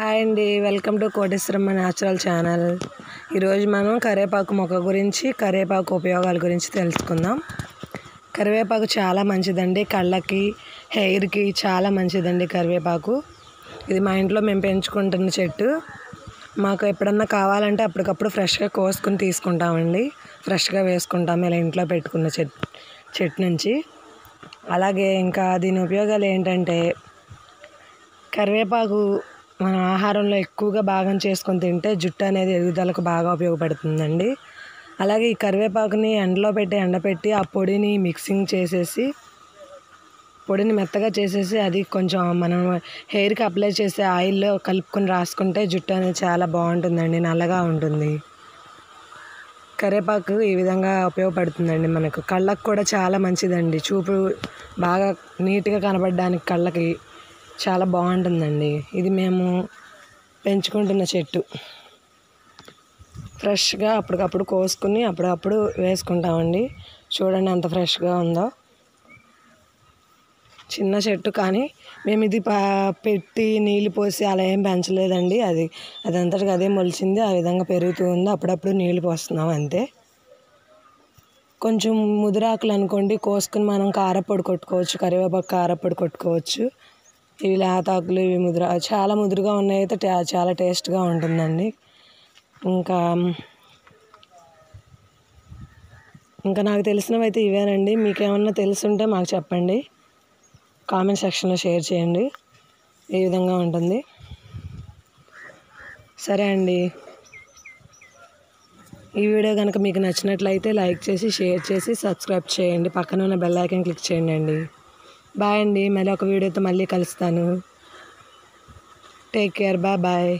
Hi అండి. Welcome to Koteswaramma natural channel. ఈరోజు మనం కరివేపాకు మొక్క గురించి కరివేపాకు ఉపయోగాల గురించి తెలుసుకుందాం. కరివేపాకు చాలా మంచిదండి. కళ్ళకి హెయిర్కి చాలా మంచిదండి కరివేపాకు. ఇది మా ఇంట్లో మేము పెంచుకుంటున్న చెట్టు. మాకు ఎప్పుడన్నా కావాలంటే అప్పటికప్పుడు ఫ్రెష్గా కోసుకుని తీసుకుంటామండి. ఫ్రెష్గా వేసుకుంటాం ఇలా ఇంట్లో పెట్టుకున్న చెట్ చెట్టు నుంచి. అలాగే ఇంకా దీని ఉపయోగాలు ఏంటంటే కరివేపాకు మన ఆహారంలో ఎక్కువగా భాగం చేసుకొని తింటే జుట్టు అనేది ఎదుగుదలకు బాగా ఉపయోగపడుతుందండి. అలాగే ఈ కరివేపాకుని ఎండలో పెట్టి ఎండపెట్టి ఆ పొడిని మిక్సింగ్ చేసేసి పొడిని మెత్తగా చేసేసి అది కొంచెం మనం హెయిర్కి అప్లై చేసే ఆయిల్లో కలుపుకొని రాసుకుంటే జుట్టు అనేది చాలా బాగుంటుందండి నల్లగా ఉంటుంది. కరివేపాకు ఈ విధంగా ఉపయోగపడుతుందండి మనకు. కళ్ళకు కూడా చాలా మంచిదండి. చూపు బాగా నీట్గా కనబడడానికి కళ్ళకి చాలా బాగుంటుందండి. ఇది మేము పెంచుకుంటున్న చెట్టు. ఫ్రెష్గా అప్పటికప్పుడు కోసుకుని అప్పుడప్పుడు వేసుకుంటామండి. చూడండి ఎంత ఫ్రెష్గా ఉందో. చిన్న చెట్టు కానీ మేము ఇది పా పెట్టి నీళ్ళు పోసి అలా ఏం పెంచలేదండి. అది అదంతటికి అదే మొలిచింది. ఆ విధంగా పెరుగుతూ ఉంది. అప్పుడప్పుడు నీళ్ళు పోస్తున్నాం అంతే. కొంచెం ముదిరాకులు అనుకోండి. కోసుకుని మనం కారపొడి కొట్టుకోవచ్చు కరివేపాకు కారపొడి కొట్టుకోవచ్చు. ఇవి లేతాకులు ఇవి ముదురు. చాలా ముదురుగా ఉన్నాయి. అయితే చాలా టేస్ట్గా ఉంటుందండి. ఇంకా ఇంకా నాకు తెలిసినవి అయితే ఇవేనండి. మీకు ఏమన్నా తెలుసుంటే మాకు చెప్పండి. కామెంట్ సెక్షన్లో షేర్ చేయండి. ఈ విధంగా ఉంటుంది. సరే అండి. ఈ వీడియో కనుక మీకు నచ్చినట్లయితే లైక్ చేసి షేర్ చేసి సబ్స్క్రైబ్ చేయండి. పక్కన ఉన్న బెల్ ఐకన్ క్లిక్ చేయండి బాయ్ అండి. మళ్ళీ ఒక వీడియోతో మళ్ళీ కలుస్తాను. Take care bye bye